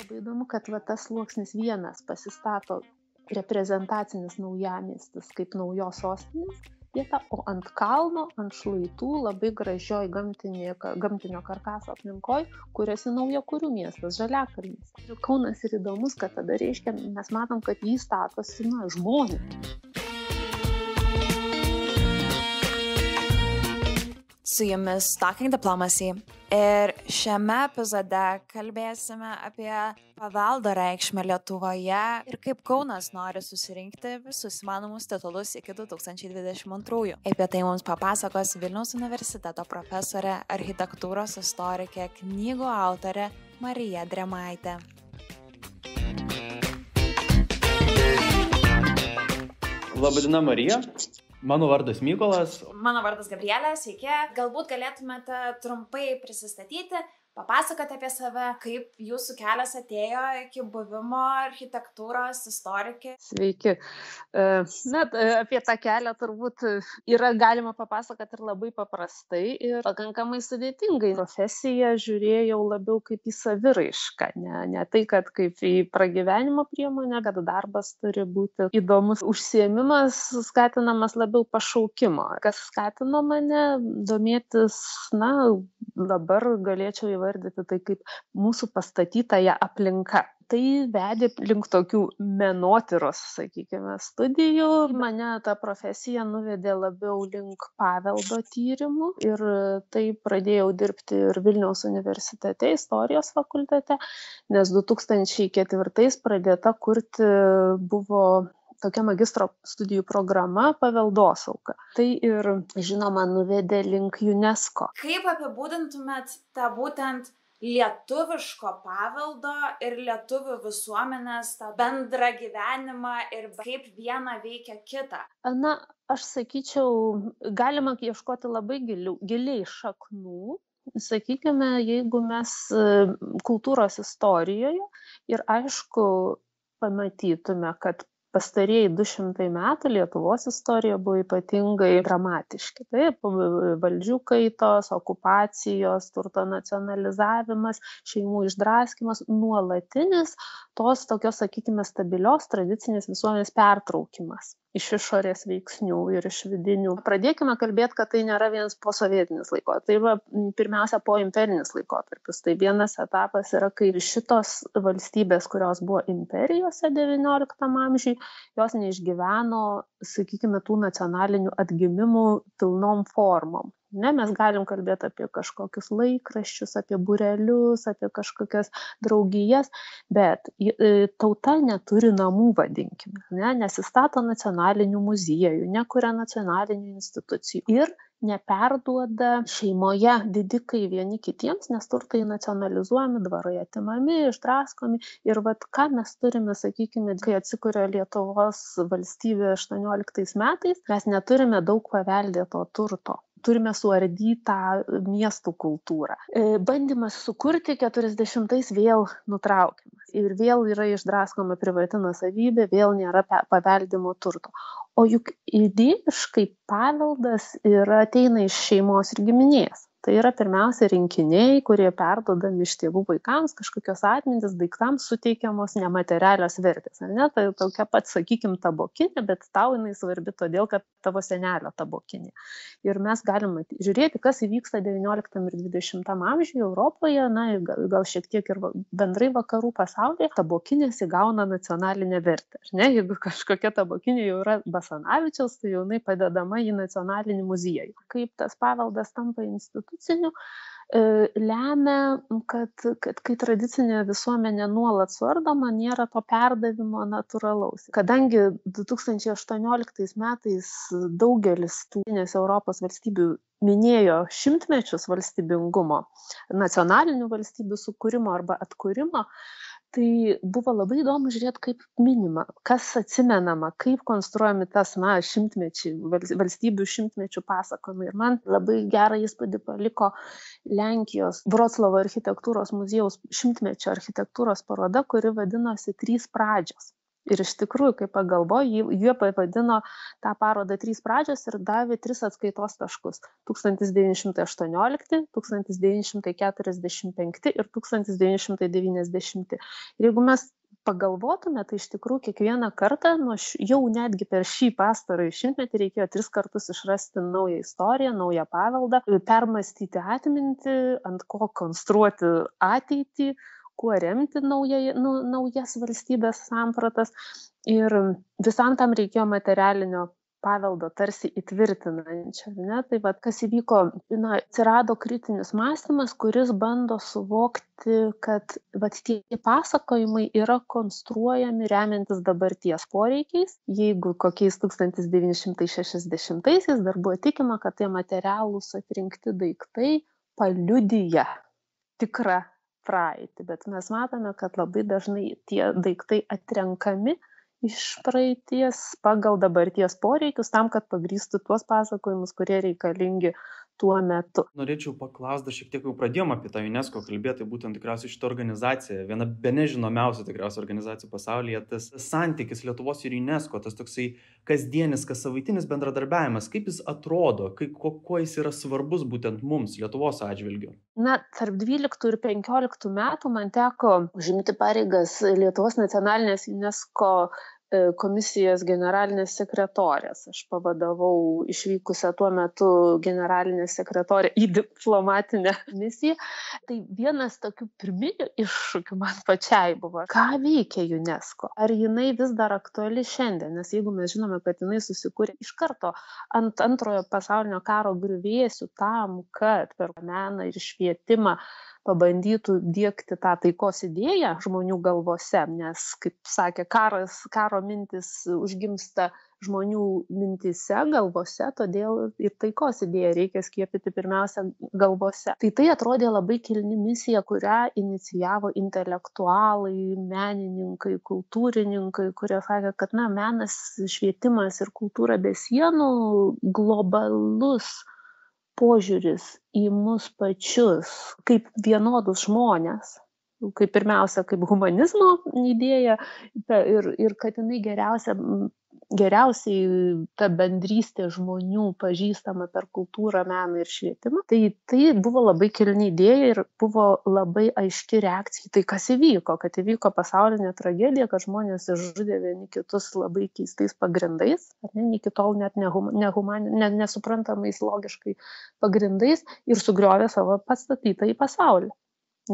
Labai įdomu, kad va, tas sluoksnis vienas pasistato reprezentacinis naujamiestis kaip naujos sostinės vieta, o ant kalno, ant šlaitų, labai gražioj gamtinė, gamtinio karkaso aplinkoj, kuriasi nauja kurių miestas, Žaliakalnis. Kaunas ir įdomus, kad tada reiškia, mes matom, kad jį statosi, na, žmonės. Su jumis Talking Diplomacy. Ir šiame epizode kalbėsime apie paveldo reikšmę Lietuvoje ir kaip Kaunas nori susirinkti visus įmanomus titulus iki 2022. Apie tai mums papasakos Vilniaus universiteto profesorė, architektūros istorikė, knygų autorė Marija Dremaitė. Labadiena Marija. Mano vardas Mykolas. Mano vardas Gabrielė, sveiki. Galbūt galėtumėte trumpai prisistatyti, papasakoti apie save, kaip jūsų kelias atėjo iki buvimo architektūros istorikė. Sveiki. E, na, apie tą kelią turbūt yra galima papasakoti ir labai paprastai ir pakankamai sudėtingai. Profesiją žiūrėjau labiau kaip į saviraišką, ne, ne tai, kad kaip į pragyvenimo priemonę, kad darbas turi būti įdomus užsiemimas, skatinamas labiau pašaukimo. Kas skatino mane domėtis, na, dabar galėčiau įvardyti tai kaip mūsų pastatytąją aplinką. Tai vedė link tokių menotyros, sakykime, studijų. Mane ta profesija nuvedė labiau link paveldo tyrimų ir tai pradėjau dirbti ir Vilniaus universitete, istorijos fakultete, nes 2004 pradėta kurti buvo tokia magistro studijų programa paveldosauga. Tai ir, žinoma, nuvedė link UNESCO. Kaip apibūdintumėt tą būtent lietuviško paveldo ir lietuvių visuomenės tą bendrą gyvenimą ir kaip viena veikia kitą? Na, aš sakyčiau, galima ieškoti labai gilių, giliai šaknų. Sakykime, jeigu mes kultūros istorijoje ir aišku, pamatytume, kad pastarieji du šimtai metų lietuvos istorija buvo ypatingai dramatiški. Taip valdžių kaitos okupacijos turto nacionalizavimas šeimų išdraskymas nuolatinis tos tokios sakykime stabilios tradicinės visuomenės pertraukimas iš išorės veiksnių ir iš vidinių. Pradėkime kalbėti, kad tai nėra vienas posovietinis laikotarpis, tai va pirmiausia po imperinis laikotarpis. Tai vienas etapas yra, kai šitos valstybės, kurios buvo imperijose XIX amžiui, jos neišgyveno, sakykime, tų nacionalinių atgimimų pilnom formom ne mes galim kalbėt apie kažkokius laikraščius apie būrelius apie kažkokias draugijas bet tauta neturi namų vadinkime ane nesistato nacionalinių muziejų nekuria nacionalinių institucijų ir neperduoda šeimoje didikai vieni kitiems nes turtai nacionalizuojami dvarai atimami išdraskomi. Ir vat ką mes turime sakykime kai atsikuria lietuvos valstybė aštuonioliktais metais mes neturime daug paveldėto turto turime suardytą miestų kultūrą. E, bandymas sukurti 40-ais vėl nutraukiamas ir vėl yra išdraskoma privati nusavybė, vėl nėra paveldimo turto. O juk idėjiškai paveldas yra ateina iš šeimos ir giminės tai yra pirmiausia rinkiniai kurie perduodami iš tėvų vaikams kažkokios atmintys daiktams suteikiamos nematerialios vertės ar ne? Tai tokia pat sakykim tabokinė bet tau jinai svarbi todėl kad tavo senelio tabokinė. Ir mes galim žiūrėti kas įvyksta devynioliktam ir dvidešimtam amžiuj europoje na ir gal gal šiek tiek ir bendrai vakarų pasaulyje tabokinės įgauna nacionalinę vertę ar ne? Jeigu kažkokia tabokinė jau yra basanavičiaus tai jau jinai padedama į nacionalinį muziejų. Kaip tas paveldas tampa institucija institucinių e, lemia, kad, kad kai tradicinė visuomenė nuolat suardoma, nėra to perdavimo natūralaus. Kadangi 2018 metais daugelis tūrinės Europos valstybių minėjo šimtmečius valstybingumo, nacionalinių valstybių sukūrimo arba atkūrimo, tai buvo labai įdomu žiūrėt kaip minima kas atsimenama kaip konstruojami tas na šimtmečiai valstybių šimtmečių pasakojimai. Ir man labai gerą įspūdį paliko lenkijos vroclavo architektūros muziejaus šimtmečio architektūros paroda kuri vadinosi trys pradžios Ir iš tikrųjų, kai pagalvoju, jie pavadino tą parodą trys pradžios ir davė tris atskaitos taškus - 1918, 1945 ir 1990. Ir jeigu mes pagalvotume, tai iš tikrųjų kiekvieną kartą, nu, jau netgi per šį pastarąjį šimtmetį reikėjo tris kartus išrasti naują istoriją, naują paveldą, permastyti atmintį, ant ko konstruoti ateitį, kuo remti naują, nu, naujas valstybės sampratas. Ir visam tam reikėjo materialinio paveldo tarsi įtvirtinančio ne tai vat kas įvyko na atsirado kritinis mąstymas kuris bando suvokti kad vat tie pasakojimai yra konstruojami remiantis dabarties poreikiais jeigu kokiais tūkstantis devyni šimtai šešiasdešimtaisiais dar buvo tikima kad tie materialūs atrinkti daiktai paliudija tikrą praeitį bet mes matome kad labai dažnai tie daiktai atrenkami iš praeities pagal dabarties poreikius tam kad pagrįstų tuos pasakojimus kurie reikalingi tuo metu. Norėčiau paklausti, dar šiek tiek jau pradėjome apie tą UNESCO kalbėti, būtent tikriausiai šitą organizaciją, viena be nežinomiausia tikriausiai organizacija pasaulyje, tas santykis Lietuvos ir UNESCO, tas toksai kasdienis, kas savaitinis bendradarbiavimas, kaip jis atrodo, kaip, kuo, kuo jis yra svarbus būtent mums, Lietuvos atžvilgiu. Na, tarp 12 ir 15 metų man teko užimti pareigas Lietuvos nacionalinės UNESCO komisijos generalinės sekretorės. Aš pavadavau išvykusią tuo metu generalinę sekretorę į diplomatinę misiją. Tai vienas tokių pirminių iššūkių man pačiai buvo, ką veikia UNESCO. Ar jinai vis dar aktuali šiandien, nes jeigu mes žinome, kad jinai susikūrė iš karto ant antrojo pasaulinio karo griuvėsių tam, kad per meną ir švietimą pabandytų diegti tą taikos idėją žmonių galvose, nes, kaip sakė, karas, karo mintis užgimsta žmonių mintise, galvose, todėl ir taikos idėją reikia skiepyti pirmiausia galvose. Tai tai atrodė labai kilni misija, kurią inicijavo intelektualai, menininkai, kultūrininkai, kurie sakė, kad na, menas, švietimas ir kultūra be sienų globalus požiūris į mus pačius kaip vienodus žmones kaip pirmiausia kaip humanizmo idėja ir, ir kad jinai geriausia geriausiai ta bendrystė žmonių pažįstama per kultūrą, meną ir švietimą. Tai tai buvo labai kilni idėja ir buvo labai aiški reakcija į tai, kas įvyko, kad įvyko pasaulinė tragedija, kad žmonės išžudė vieni kitus labai keistais pagrindais, ar ne, iki tol net nehuman, nehuman, ne, nesuprantamais logiškai pagrindais ir sugriovė savo pastatytą į pasaulį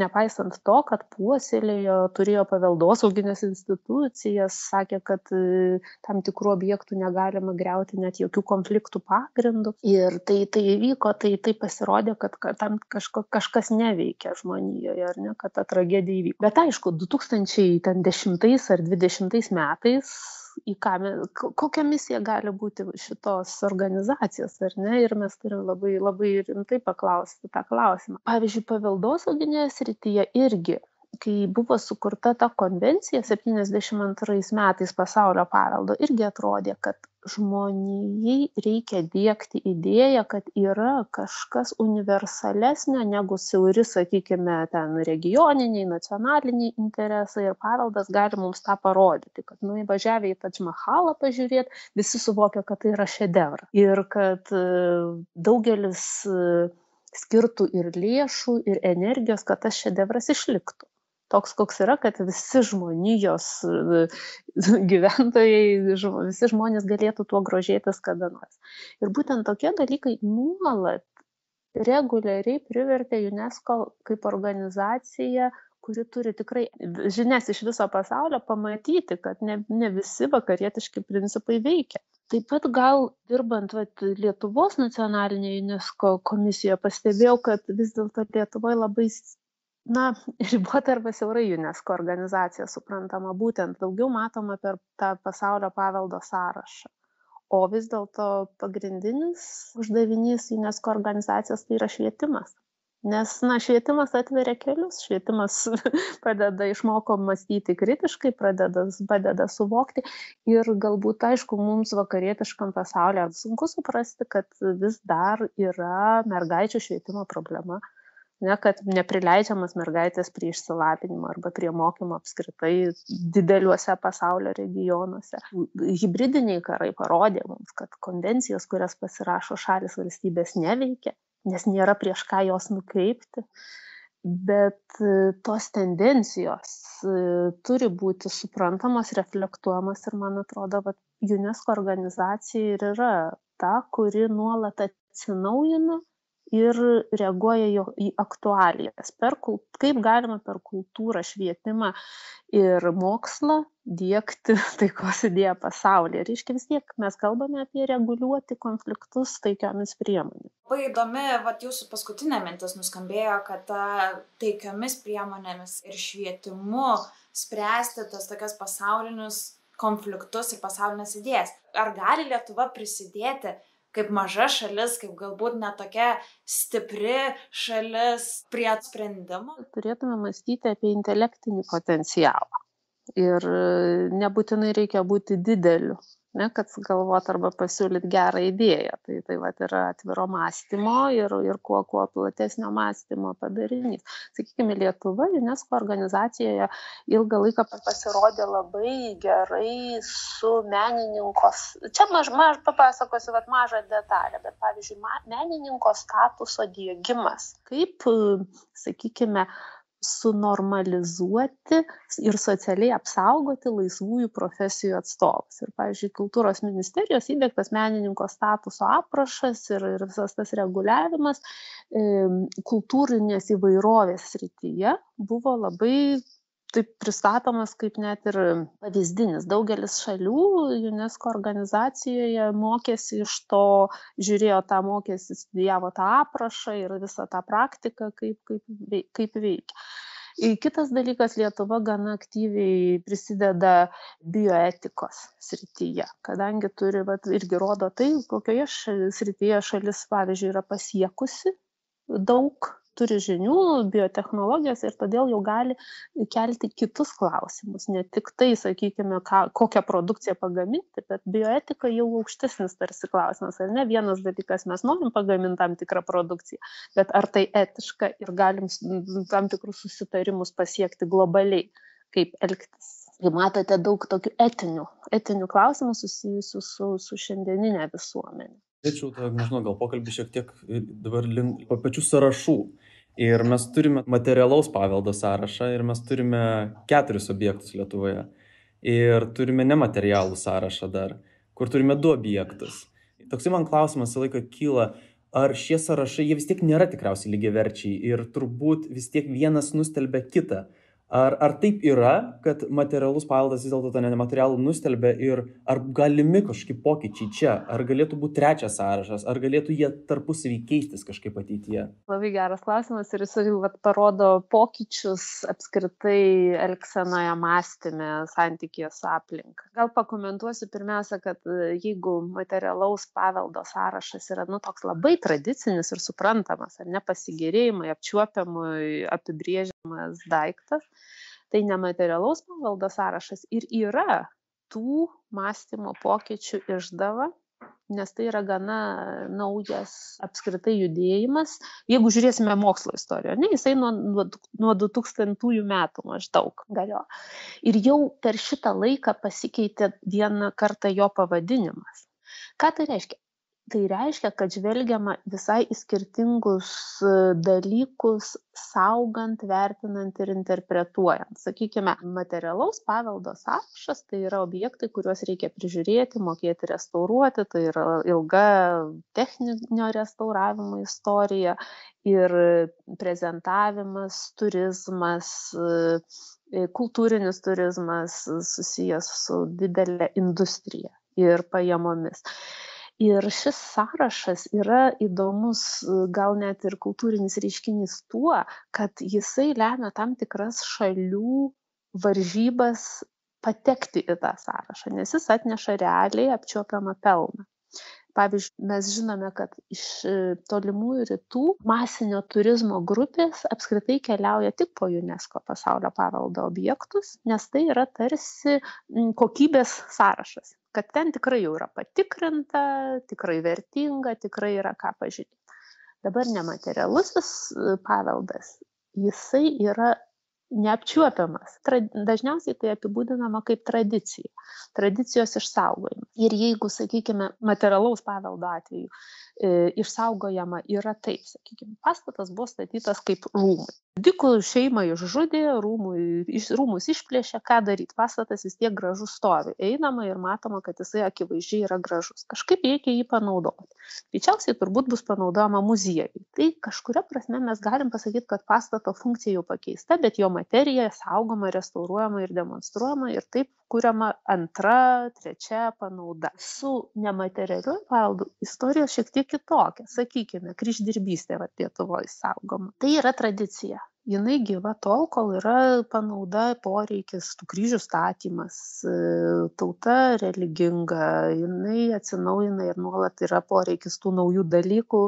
nepaisant to kad puoselėjo turėjo paveldosaugines institucijas sakė kad e, tam tikrų objektų negalima griauti net jokių konfliktų pagrindu ir tai tai įvyko tai tai pasirodė kad kad tam kažko kažkas neveikia žmonijoje ar ne kad ta tragedija įvyko. Bet aišku du tūkstančiai ten dešimtais ar dvidešimtais metais į ką kokia misija gali būti šitos organizacijos ar ne? Ir mes turim labai labai rimtai paklausti tą klausimą. Pavyzdžiui paveldosauginėje srityje irgi kai buvo sukurta ta konvencija septyniasdešim antrais metais pasaulio paveldo irgi atrodė kad žmonijai reikia diegti idėją kad yra kažkas universalesnio negu siauri sakykime ten regioniniai nacionaliniai interesai ir paveldas gali mums tą parodyti kad nuvažiavę į tadž mahalą pažiūrėt visi suvokia kad tai yra šedevras. Ir kad e, daugelis e, skirtų ir lėšų ir energijos kad tas šedevras išliktų toks koks yra kad visi žmonijos e, gyventojai visi žmonės galėtų tuo grožėtis kada nors. Ir būtent tokie dalykai nuolat reguliariai privertė unesco kaip organizaciją kuri turi tikrai žinias iš viso pasaulio pamatyti kad ne ne visi vakarietiški principai veikia. Taip pat gal dirbant vat lietuvos nacionalinėj unesco komisijoje pastebėjau kad vis dėlto lietuvoj labai na ribota arba siaurai unesco organizacija suprantama būtent daugiau matoma per tą pasaulio paveldo sąrašą. O vis dėlto pagrindinis uždavinys unesco organizacijos tai yra švietimas. Nes na švietimas atveria kelius švietimas padeda išmoko mąstyti kritiškai pradeda padeda suvokti ir galbūt aišku mums vakarietiškam pasaulyje sunku suprasti kad vis dar yra mergaičių švietimo problema ne, kad neprileidžiamas mergaitės prie išsilavinimo arba prie mokymo apskritai dideliuose pasaulio regionuose. Hybridiniai karai parodė mums, kad konvencijos, kurias pasirašo šalis valstybės neveikia, nes nėra prieš ką jos nukreipti bet e, tos tendencijos e, turi būti suprantamos, reflektuojamos ir man atrodo, kad UNESCO organizacija ir yra ta, kuri nuolat atsinaujina ir reaguoja į aktualijas. Per, kaip galima per kultūrą, švietimą ir mokslą dėkti taikos idėją pasaulyje. Ir iškia vis tiek mes kalbame apie reguliuoti konfliktus taikiomis priemonėmis. Labai įdomi, vat jūsų paskutinė mintis nuskambėjo, kad taikiomis priemonėmis ir švietimu spręsti tas tokias pasaulinius konfliktus ir pasaulinės idėjas. Ar gali Lietuva prisidėti kaip maža šalis, kaip galbūt netokia stipri šalis prie sprendimo. Turėtume mąstyti apie intelektinį potencialą. Ir nebūtinai reikia būti dideliu ne, kad sugalvot arba pasiūlyt gerą idėją. Tai, tai vat, yra atviro mąstymo ir, ir kuo, kuo platesnio mąstymo padarinys. Sakykime, Lietuva UNESCO organizacijoje ilgą laiką pasirodė labai gerai su menininkos, čia maž, maž papasakosiu vat, mažą detalę, bet pavyzdžiui, menininko statuso dėgymas, kaip, sakykime, sunormalizuoti ir socialiai apsaugoti laisvųjų profesijų atstovus. Ir, pavyzdžiui, kultūros ministerijos įdėktas menininko statuso aprašas ir, ir visas tas reguliavimas kultūrinės įvairovės srityje buvo labai taip pristatomas kaip net ir pavyzdinis. Daugelis šalių UNESCO organizacijoje mokėsi iš to, žiūrėjo tą mokėsi, studijavo tą aprašą ir visą tą praktiką, kaip, kaip, kaip veikia. Ir kitas dalykas, Lietuva gana aktyviai prisideda bioetikos srityje, kadangi turi, vat, irgi rodo tai, kokioje srityje šalis, pavyzdžiui, yra pasiekusi daug turi žinių biotechnologijos ir todėl jau gali kelti kitus klausimus. Ne tik tai sakykime ką kokią produkciją pagaminti bet bioetika jau aukštesnis tarsi klausimas ar ne? Vienas dalykas mes norim pagamint tam tikrą produkciją bet ar tai etiška ir galim tam tikrus susitarimus pasiekti globaliai? Kaip elgtis? Tai matote daug tokių etinių etinių klausimų susijusių su su šiandienine visuomene Norėčiau, nežinau, gal pokalbį šiek tiek dabar link pačių sąrašų. Ir mes turime materialaus paveldo sąrašą ir mes turime keturis objektus Lietuvoje. Ir turime nematerialų sąrašą dar, kur turime du objektus. Toksai man klausimas visą laiką kyla, ar šie sąrašai, jie vis tiek nėra tikriausiai lygiaverčiai ir turbūt vis tiek vienas nustelbia kitą. Ar, ar taip yra, kad materialus paveldas vis dėlto tą nematerialų nustelbia ir ar galimi kažkokie pokyčiai čia, ar galėtų būti trečias sąrašas, ar galėtų jie tarpusavį keistis kažkaip ateityje? Labai geras klausimas ir jis vat, parodo pokyčius apskritai elgsenoje, mąstymė, santykėje su aplinka. Gal pakomentuosiu pirmiausia, kad e, jeigu materialaus paveldo sąrašas yra nu, toks labai tradicinis ir suprantamas, ar nepasigėrėjimai, apčiuopiamui apibrėžiamas daiktas, tai nematerialaus paveldo sąrašas ir yra tų mąstymo pokyčių išdava, nes tai yra gana naujas apskritai judėjimas. Jeigu žiūrėsime mokslo istoriją, ne, jisai nuo, nuo 2000 metų maždaug galio. Ir jau per šitą laiką pasikeitė vieną kartą jo pavadinimas. Ką tai reiškia? Tai reiškia kad žvelgiama visai į skirtingus e, dalykus saugant vertinant ir interpretuojant. Sakykime materialaus paveldo sąrašas tai yra objektai kuriuos reikia prižiūrėti mokėti restauruoti tai yra ilga techninio restauravimo istorija ir prezentavimas turizmas e, kultūrinis turizmas susijęs su didele industrija ir pajamomis ir šis sąrašas yra įdomus gal net ir kultūrinis reiškinys tuo kad jisai lemia tam tikras šalių varžybas patekti į tą sąrašą nes jis atneša realiai apčiuopiamą pelną. Pavyzdžiui mes žinome kad iš e, tolimųjų rytų masinio turizmo grupės apskritai keliauja tik po unesco pasaulio paveldo objektus nes tai yra tarsi kokybės sąrašas kad ten tikrai jau yra patikrinta tikrai vertinga tikrai yra ką pažiūrėt Dabar nematerialusis paveldas, jisai yra neapčiuopiamas. Dažniausiai tai apibūdinama kaip tradicija, tradicijos išsaugojimas. Ir jeigu, sakykime, materialaus paveldo atveju e, išsaugojama yra taip, sakykime, pastatas buvo statytas kaip rūmai. Dikų šeimą išžudė rūmų iš rūmus išplėšė ką daryt? Pastatas vis tiek gražus stovi. Einama ir matoma kad jisai akivaizdžiai yra gražus. Kažkaip reikia jį panaudoti. Greičiausiai turbūt bus panaudojama muziejui. Tai kažkuria prasme mes galim pasakyt kad pastato funkcija jau pakeista bet jo materija saugoma restauruojama ir demonstruojama ir taip kuriama antra trečia panauda. Su nematerialiu paveldu istorija šiek tiek kitokia sakykime kryždirbystė vat lietuvoj saugoma. Tai yra tradicija. Jinai gyva tol kol yra panauda poreikis tų kryžių statymas e, tauta religinga jinai atsinaujina ir nuolat yra poreikis tų naujų dalykų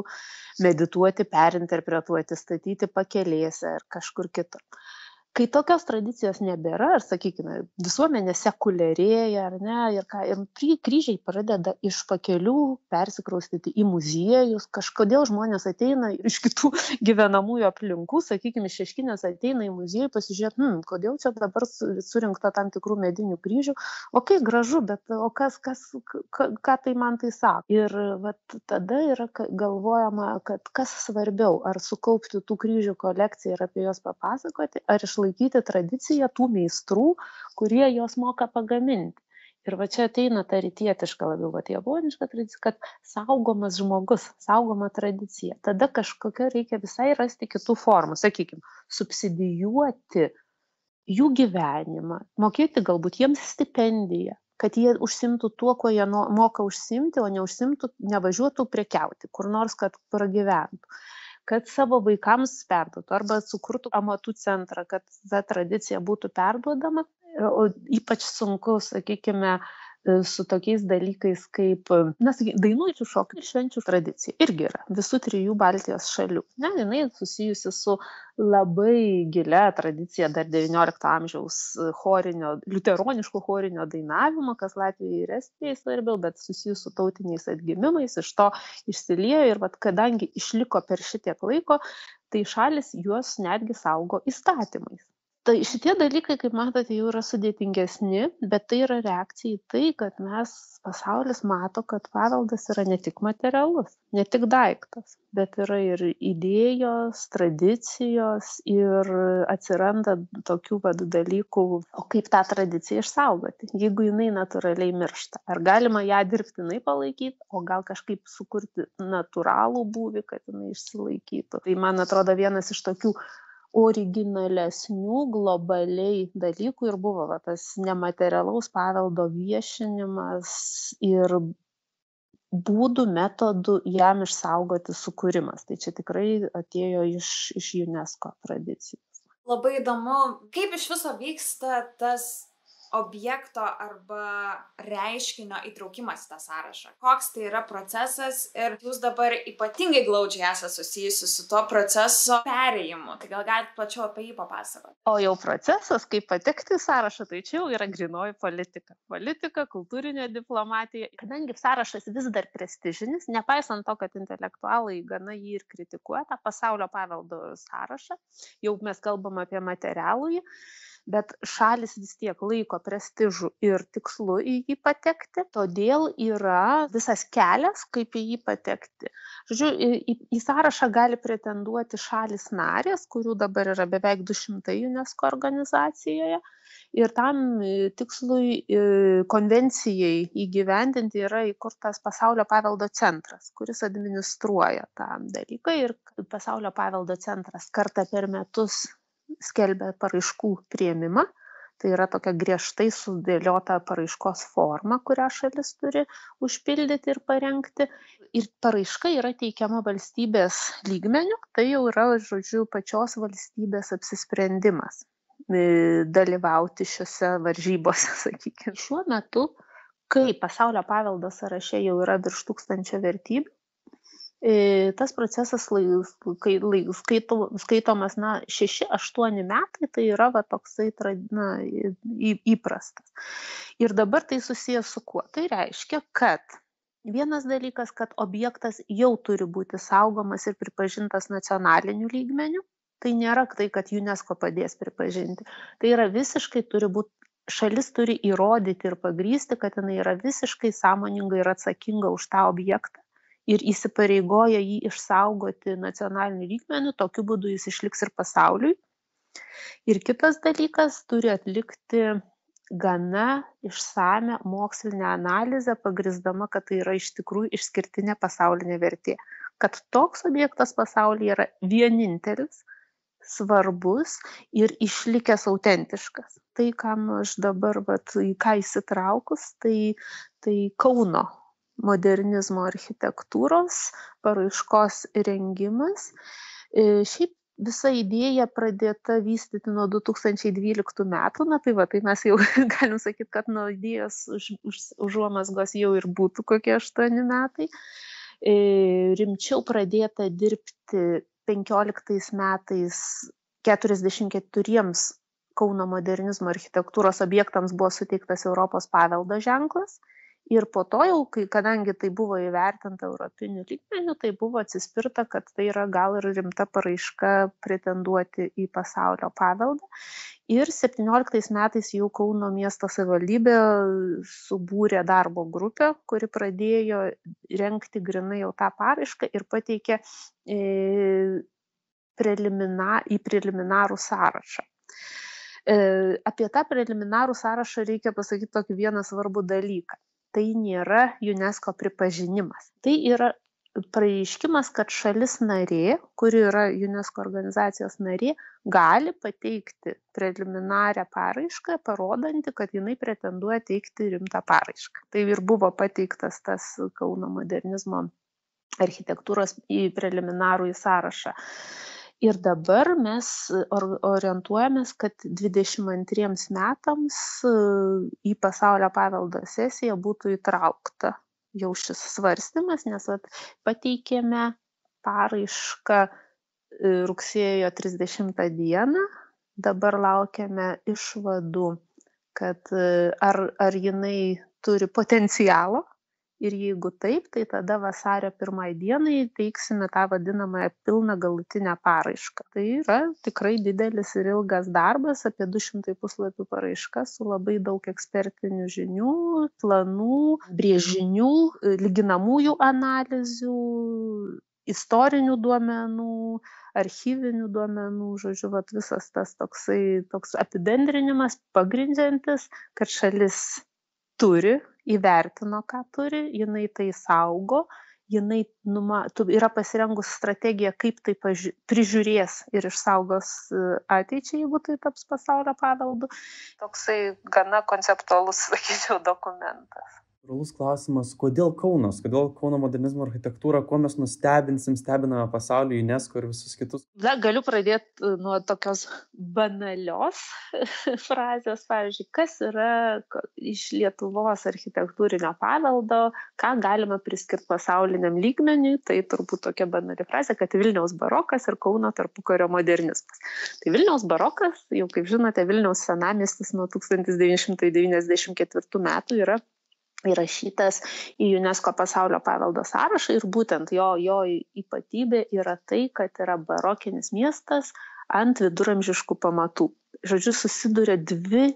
medituoti perinterpretuoti statyti pakelėse ar kažkur kitur kai tokios tradicijos nebėra ar sakykime visuomenė sekuliarėja ar ne ir ką ir pry kryžiai pradeda iš pakelių persikraustyti į muziejus kažkodėl žmonės ateina iš kitų gyvenamųjų aplinkų sakykim iš šeškinės ateina į muziejų pasižiūrėt hm kodėl čia dabar su surinkta tam tikrų medinių kryžių? O kaip gražu bet o kas kas ką ką tai man tai sako? Ir vat tada yra galvojama kad kas svarbiau ar sukaupti tų kryžių kolekciją ir apie juos papasakoti ar iš išlaikyti tradiciją tų meistrų, kurie juos moka pagaminti. Ir va čia ateina ta rytietiška labiau, va japoniška tradicija, kad saugomas žmogus, saugoma tradicija. Tada kažkokia reikia visai rasti kitų formų, sakykime, subsidijuoti jų gyvenimą, mokėti galbūt jiems stipendiją, kad jie užsimtų tuo, kuo jie moka užsimti, o neužsimtų, nevažiuotų prekiauti kur nors, kad pragyventų kad savo vaikams perduotų arba sukurtų amatų centrą, kad ta tradicija būtų perduodama. O ypač sunku, sakykime, su tokiais dalykais kaip, na, sakykime, dainuojančių šokių ir švenčių tradicija. Irgi yra visų trijų Baltijos šalių. Ne, jinai susijusi su labai gilia tradicija dar XIX amžiaus chorinio, liuteroniško chorinio dainavimo, kas Latvijai ir Estijai svarbiau, bet susijus su tautiniais atgimimais, iš to išsiliejo ir vat, kadangi išliko per šitiek laiko, tai šalis juos netgi saugo įstatymais tai šitie dalykai kaip matote jau yra sudėtingesni bet tai yra reakcija į tai kad mes pasaulis mato kad paveldas yra ne tik materialus ne tik daiktas bet yra ir idėjos tradicijos ir atsiranda tokių vat dalykų o kaip tą tradiciją išsaugoti jeigu jinai natūraliai miršta. Ar galima ją dirbtinai palaikyt o gal kažkaip sukurti natūralų būvį kad jinai išsilaikytų. Tai man atrodo vienas iš tokių originalesnių globaliai dalykų ir buvo va tas nematerialaus paveldo viešinimas ir būdų, metodų jam išsaugoti sukūrimas. Tai čia tikrai atėjo iš, iš UNESCO tradicijos. Labai įdomu, kaip iš viso vyksta tas objekto arba reiškinio įtraukimas į tą sąrašą. Koks tai yra procesas ir jūs dabar ypatingai glaudžiai esate susijusi su tuo proceso perėjimu. Tai gal galite plačiau apie jį papasakoti? O jau procesas, kaip patekti į sąrašą, tai čia jau yra grinoji politika. Politika, kultūrinė diplomatija. Kadangi sąrašas vis dar prestižinis, nepaisant to, kad intelektualai gana jį ir kritikuoja, tą pasaulio paveldo sąrašą, jau mes kalbam apie materialųjį bet šalys vis tiek laiko prestižu ir tikslu į jį patekti. Todėl yra visas kelias kaip į jį patekti. Žodžiu į į sąrašą gali pretenduoti šalys narės kurių dabar yra beveik du šimtai unesco organizacijoje. Ir tam tikslui konvencijai įgyvendinti yra įkurtas pasaulio paveldo centras kuris administruoja tą dalyką. Ir pasaulio paveldo centras kartą per metus skelbia paraiškų priėmimą. Tai yra tokia griežtai sudėliota paraiškos forma, kurią šalis turi užpildyti ir parengti. Ir paraiška yra teikiama valstybės lygmenių, tai jau yra, žodžiu, pačios valstybės apsisprendimas e, dalyvauti šiuose varžybose, sakykime. Šiuo metu, kai pasaulio paveldo sąraše jau yra virš tūkstančio vertybių, tas procesas kai, skaito, skaitomas, na, 6-8 metai, tai yra va, toksai, na, įprastas. Ir dabar tai susijęs su kuo? Tai reiškia, kad vienas dalykas kad objektas jau turi būti saugomas ir pripažintas nacionaliniu lygmeniu tai nėra tai kad unesco padės pripažinti tai yra visiškai turi būt šalis turi įrodyti ir pagrįsti kad jinai yra visiškai sąmoninga ir atsakinga už tą objektą ir įsipareigoja jį išsaugoti nacionaliniu lygmeniu tokiu būdu jis išliks ir pasauliui. Ir kitas dalykas turi atlikti gana išsamią mokslinę analizę pagrįsdama kad tai yra iš tikrųjų išskirtinė pasaulinė vertė. Kad toks objektas pasaulyje yra vienintelis svarbus ir išlikęs autentiškas. Tai kam aš dabar vat į ką įsitraukus tai tai kauno modernizmo architektūros paraiškos rengimas. E, šiaip visa idėja pradėta vystyti nuo du tūkstančiai dvyliktų metų. Na tai va tai mes jau galim sakyt kad nuo idėjos už už užuomazgos jau ir būtų kokie aštuoni metai. E, rimčiau pradėta dirbti penkioliktais metais keturiasdešim keturiems kauno modernizmo architektūros objektams buvo suteiktas europos paveldo ženklas ir po to jau kai kadangi tai buvo įvertinta europiniu lygmeniu tai buvo atsispirta kad tai yra gal ir rimta paraiška pretenduoti į pasaulio paveldą ir septynioliktais metais jau kauno miesto savivaldybė subūrė darbo grupę kuri pradėjo rengti grynai jau tą paraišką ir pateikė e, prelimina, į preliminarų sąrašą. E, apie tą preliminarų sąrašą reikia pasakyti tokį vieną svarbų dalyką tai nėra unesco pripažinimas. Tai yra pareiškimas kad šalis narė kuri yra unesco organizacijos narė gali pateikti preliminarią paraišką parodanti kad jinai pretenduoja teikti rimtą paraišką. Tai ir buvo pateiktas tas kauno modernizmo architektūros į preliminarųjį sąrašą ir dabar mes or orientuojamės kad dvidešim antriems metams į pasaulio paveldo sesiją būtų įtraukta jau šis svarstymas nes vat pateikėme paraišką e, rugsėjo trisdešimtą dieną. Dabar laukiame išvadų kad e, ar ar jinai turi potencialo ir jeigu taip tai tada vasario pirmai dienai teiksime tą vadinamąją pilną galutinę paraišką. Tai yra tikrai didelis ir ilgas darbas apie du šimtai puslapių paraiška su labai daug ekspertinių žinių planų brėžinių lyginamųjų analizių istorinių duomenų archyvinių duomenų žodžiu vat visas tas toksai toks apibendrinimas pagrindžiantis kad šalis turi įvertino ką turi jinai tai saugo jinai numa tu yra pasirengus strategiją kaip tai paži prižiūrės ir išsaugos e, ateičiai jeigu tai taps pasaulio paveldu. Toksai gana konceptualus sakyčiau dokumentas natūralus klausimas kodėl kaunas kodėl kauno modernizmo architektūra kuo mes nustebinsim stebiname pasaulį unesco ir visus kitus? Na galiu pradėt e, nuo tokios banalios frazės. Pavyzdžiui kas yra iš lietuvos architektūrinio paveldo ką galima priskirt pasauliniam lygmeniui? Tai turbūt tokia banali frazė kad vilniaus barokas ir kauno tarpukario modernizmas. Tai vilniaus barokas jau kaip žinote vilniaus senamiestis nuo tūkstantis devyni šimtai devyniasdešim ketvirtų metų yra įrašytas į unesco pasaulio paveldo sąrašą ir būtent jo jo ypatybė yra tai kad yra barokinis miestas ant viduramžiškų pamatų. Žodžiu susiduria dvi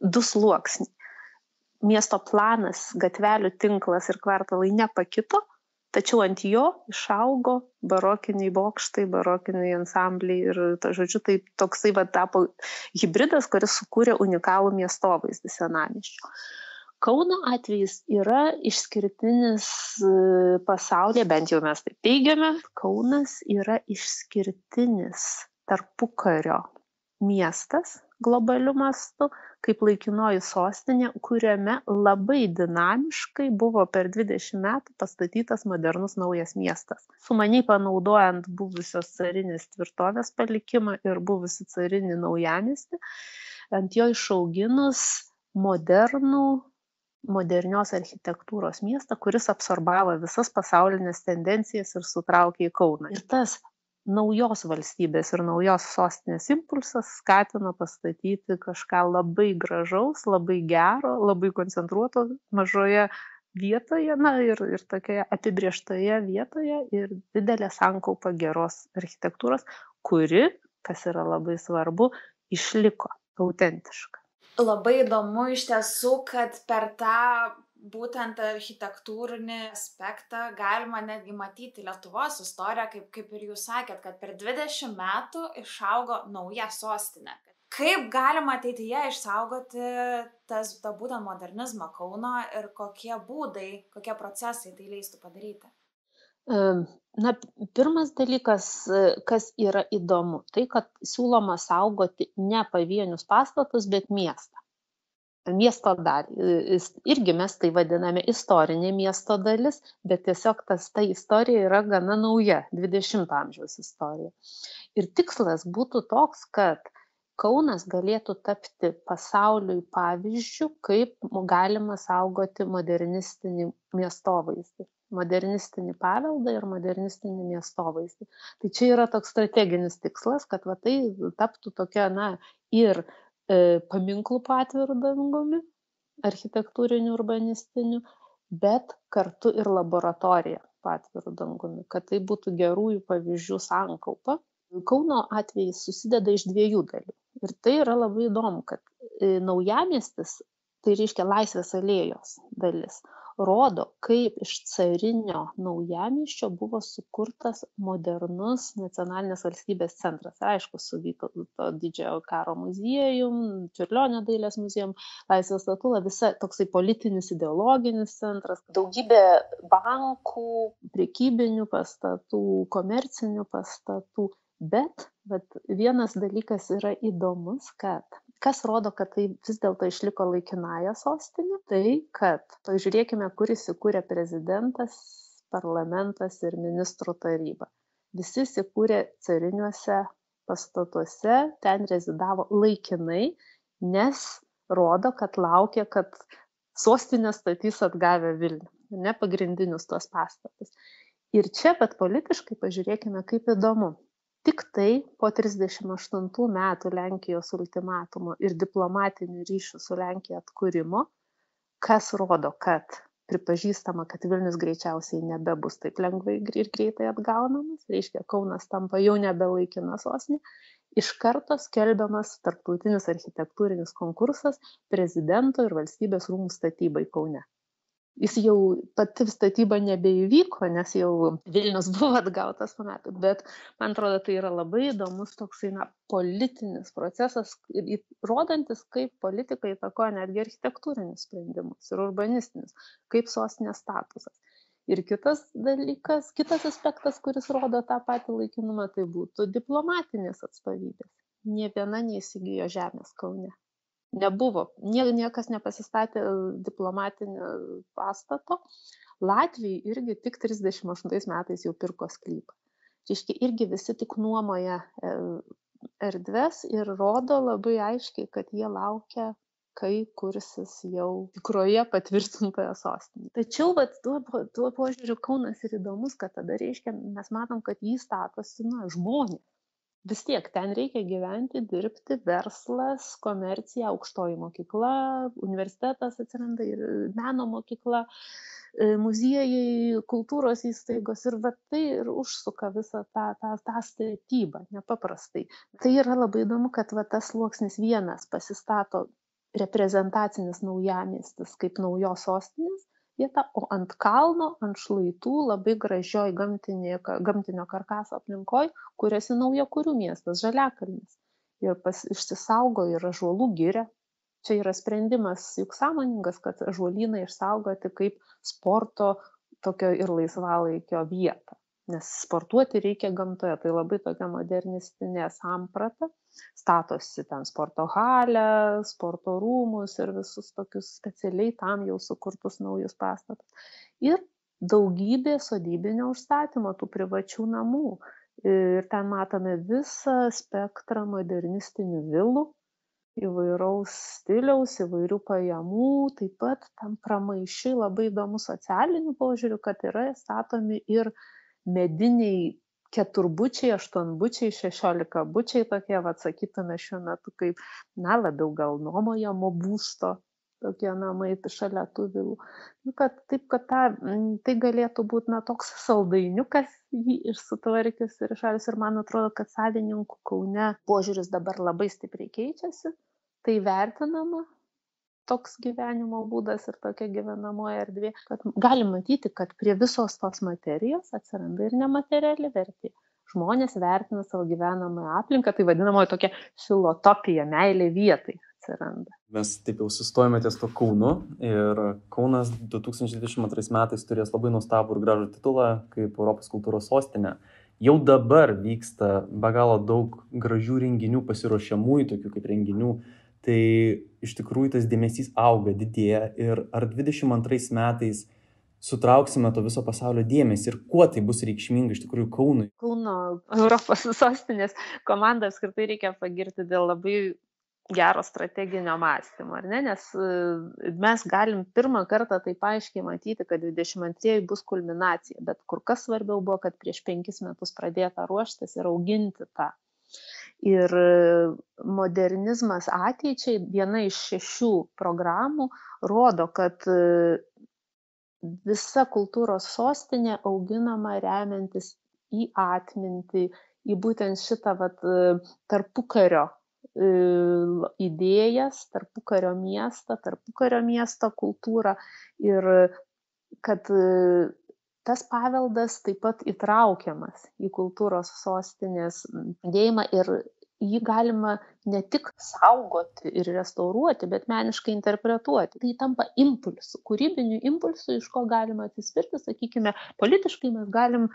du sluoksniai. Miesto planas gatvelių tinklas ir kvartalai nepakito tačiau ant jo išaugo barokiniai bokštai barokiniai ansambliai ir ta žodžiu tai toksai va tapo hibridas kuris sukūrė unikalų miestovaizdį senamiesčio kauno atvejis yra išskirtinis e, pasaulyje bent jau mes taip teigiame. Kaunas yra išskirtinis tarpukario miestas globaliu mastu kaip laikinoji sostinė kuriame labai dinamiškai buvo per dvidešim metų pastatytas modernus naujas miestas. Sumaniai panaudojant buvusios carinės tvirtovės palikimą ir buvusį carinį naujamiestį ant jo išauginus modernų modernios architektūros miestą kuris absorbavo visas pasaulines tendencijas ir sutraukė į kauną ir tas naujos valstybės ir naujos sostinės impulsas skatino pastatyti kažką labai gražaus labai gero labai koncentruoto mažoje vietoje, na ir, ir tokioje apibrieštoje vietoje ir didelė sankaupa geros architektūros, kuri, kas yra labai svarbu, išliko autentiška. Labai įdomu iš tiesų, kad per tą būtent architektūrinį aspektą galima netgi matyti Lietuvos istoriją, kaip, kaip ir jūs sakėt, kad per 20 metų išaugo nauja sostinė. Kaip galima ateityje išsaugoti tas, tą būtent modernizmą Kauno ir kokie būdai, kokie procesai tai leistų padaryti? Na, pirmas dalykas, kas yra įdomu, tai kad siūloma saugoti ne pavienius pastatus, bet miestą miesto dalį. Irgi mes tai vadiname istorinė miesto dalis, bet tiesiog tas, ta istorija yra gana nauja, 20 amžiaus istorija. Ir tikslas būtų toks, kad Kaunas galėtų tapti pasauliui pavyzdžių, kaip galima saugoti modernistinį miestovaizdį modernistinį paveldą ir modernistinį miestovaizdį. Tai čia yra toks strateginis tikslas, kad va, tai taptų tokia, na, ir E, paminklų po atviru dangumi, architektūriniu urbanistiniu, bet kartu ir laboratorija po atviru dangumi, kad tai būtų gerųjų pavyzdžių sankaupa. Kauno atvejais susideda iš dviejų dalių. Ir tai yra labai įdomu, kad e, naujamiestis, tai reiškia laisvės alėjos dalis, rodo kaip iš carinio naujamiesčio buvo sukurtas modernus nacionalinės valstybės centras. Aišku su vytauto didžiojo karo muziejum čiurlionio dailės muziejum laisvės statula visa toksai politinis ideologinis centras. Daugybė bankų prekybinių pastatų komercinių pastatų. Bet vat vienas dalykas yra įdomus kad kas rodo kad tai vis dėlto išliko laikinąja sostine tai kad pažiūrėkime kur įsikūrė prezidentas parlamentas ir ministrų taryba. Visi įsikūrė cariniuose pastatuose ten rezidavo laikinai nes rodo kad laukia kad sostinę statys atgavę vilnių ne pagrindinius tuos pastatus. Ir čia bet politiškai pažiūrėkime kaip įdomu tiktai po trisdešim aštuntų metų lenkijos ultimatumo ir diplomatinių ryšių su lenkija atkūrimo kas rodo kad pripažįstama kad vilnius greičiausiai nebebus taip lengvai ir greitai atgaunamas reiškia kaunas tampa jau nebe laikina sostinė iš karto skelbiamas tarptautinis architektūrinis konkursas prezidento ir valstybės rūmų statybai kaune jis jau pati statyba nebeįvyko, nes jau Vilnius buvo atgautas po metų, bet man atrodo, tai yra labai įdomus toksai na, politinis procesas, rodantis, kaip politika įtakoja netgi architektūrinius sprendimus ir urbanistinius, kaip sostinės statusas. Ir kitas dalykas, kitas aspektas, kuris rodo tą patį laikinumą, tai būtų diplomatinės atstovybės. Nie viena neįsigijo žemės Kaune nebuvo. Nie niekas nepasistatė diplomatinio pastato. Latviai irgi tik trisdešim aštuntais metais jau pirko sklypą. Reiškia irgi visi tik nuomoja e, erdves ir rodo labai aiškiai kad jie laukia kai kursis jau tikroje patvirtintoje sostinėje. Tačiau vat tuo tuo požiūriu kaunas ir įdomus kad tada reiškia mes matom kad jį statosi na žmonės vis tiek ten reikia gyventi dirbti verslas komercija aukštoji mokykla universitetas atsiranda ir meno mokykla e, muziejai kultūros įstaigos ir va tai ir užsuka visą tą tą tą statybą nepaprastai. Tai yra labai įdomu kad va tas sluoksnis vienas pasistato reprezentacinis naujamiestis kaip naujos sostinės vieta o ant kalno ant šlaitų labai gražioj gamtinėje gamtinio karkaso aplinkoj kuriasi naujakurių miestas žaliakalnis. Ir pas išsisaugo ir ąžuolų giria. Čia yra sprendimas juk sąmoningas kad ąžuolyną išsaugoti kaip sporto tokio ir laisvalaikio vietą nes sportuoti reikia gamtoje tai labai tokia modernistinė samprata. Statosi ten sporto halę sporto rūmus ir visus tokius specialiai tam jau sukurtus naujus pastatus. Ir daugybė sodybinio užstatymo tų privačių namų. Ir ten matome visą spektrą modernistinių vilų įvairaus stiliaus įvairių pajamų taip pat tam pramaišiui labai įdomu socialiniu požiūriu kad yra statomi ir mediniai keturbučiai aštuonbučiai šešiolikabučiai tokie vat sakytume šiuo metu kaip na labiau gal nuomojamo būsto tokie namai šalia tų vilų. Nu, kad, taip, kad ta, tai galėtų būti na, toks saldainiukas jį išsutvarkis ir šalis. Ir man atrodo, kad savininkų kaune požiūris dabar labai stipriai keičiasi. Tai vertinama toks gyvenimo būdas ir tokia gyvenamoji erdvė, kad galim matyti, kad prie visos tos materijos atsiranda ir nemateriali vertė žmonės vertina savo gyvenamąją aplinką, tai vadinamoji tokia filotopija, meilė vietai atsiranda. Mes taip jau sustojame ties to Kaunu ir Kaunas 2022 metais turės labai nuostabų ir gražų titulą kaip Europos kultūros sostinė. Jau dabar vyksta be galo daug gražių renginių, pasiruošiamųjų, tokių kaip renginių, tai iš tikrųjų tas dėmesys auga, didėja ir ar 22 metais sutrauksime to viso pasaulio dėmesį ir kuo tai bus reikšminga iš tikrųjų Kaunui. Kauno Europos sostinės komandą apskritai reikia pagirti dėl labai gero strateginio mąstymo, ar ne? Nes e, mes galim pirmą kartą taip aiškiai matyti, kad 22 bus kulminacija, bet kur kas svarbiau buvo, kad prieš penkis metus pradėta ruoštis ir auginti tą. Ir e, modernizmas ateičiai, viena iš šešių programų, rodo, kad e, visa kultūros sostinė auginama remiantis į atmintį, į būtent šitą vat, tarpukario e, idėjas, tarpukario miestą, tarpukario miesto kultūrą ir kad e, tas paveldas taip pat įtraukiamas į kultūros sostinės judėjimą ir jį galima ne tik saugoti ir restauruoti, bet meniškai interpretuoti. Tai tampa impulsu, kūrybiniu impulsu, iš ko galima atsispirti, sakykime, politiškai mes galim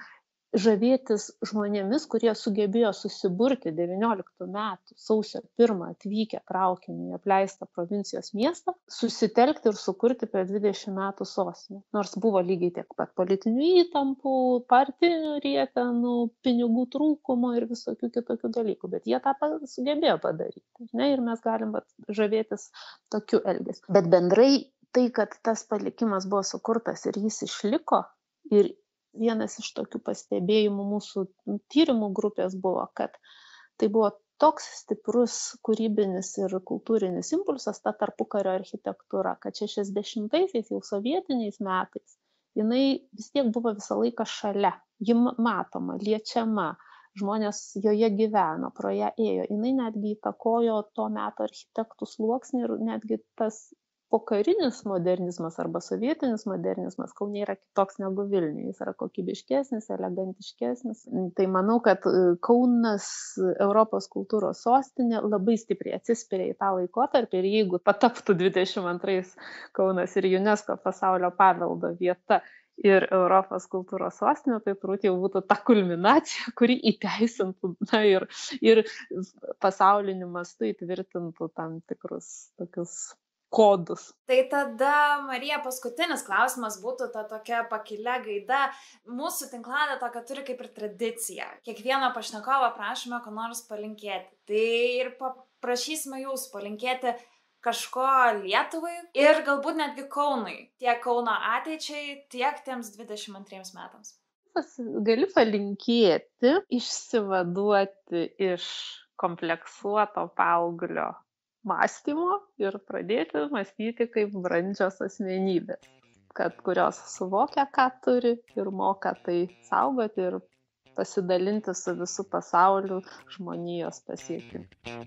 žavėtis žmonėmis, kurie sugebėjo susiburti 19 metų sausio 1 atvykę traukiniu į apleistą provincijos miestą, susitelkti ir sukurti per 20 metų sostinę. Nors buvo lygiai tiek pat politinių įtampų, partinių rietenų, pinigų trūkumo ir visokių kitokių dalykų, bet jie tą sugebėjo padaryti. Ne? Ir mes galim vat, žavėtis tokiu elgesiu. Bet bendrai tai, kad tas palikimas buvo sukurtas ir jis išliko ir vienas iš tokių pastebėjimų mūsų tyrimų grupės buvo, kad tai buvo toks stiprus kūrybinis ir kultūrinis impulsas ta tarpukario architektūra, kad 60-aisiais jau sovietiniais metais jinai vis tiek buvo visą laiką šalia, ji matoma, liečiama, žmonės joje gyveno, pro ją ėjo, jinai netgi įtakojo to meto architektų sluoksnį ir netgi tas pokarinis modernizmas arba sovietinis modernizmas Kaune yra kitoks negu Vilniuje. Jis yra kokybiškesnis, elegantiškesnis. Tai manau, kad e, Kaunas Europos kultūros sostinė labai stipriai atsispiria į tą laikotarpį ir jeigu pataptų 22 Kaunas ir UNESCO pasaulio paveldo vieta ir Europos kultūros sostinė, tai turbūt jau būtų ta kulminacija, kuri įteisintų na, ir, ir pasauliniu mastu įtvirtintų tam tikrus tokius kodus. Tai tada, Marija, paskutinis klausimas būtų ta tokia pakilia gaida. Mūsų tinklalė tokia turi kaip ir tradicija. Kiekvieną pašnekovą prašome ko nors palinkėti. Tai ir paprašysime jūsų palinkėti kažko Lietuvai ir galbūt netgi Kaunui. Tiek Kauno ateičiai, tiek tiems 22 metams. Galiu palinkėti išsivaduoti iš kompleksuoto paauglio mąstymo ir pradėti mąstyti kaip brandžios asmenybės, kad kurios suvokia, ką turi ir moka tai saugoti ir pasidalinti su visu pasauliu žmonijos pasiekimu.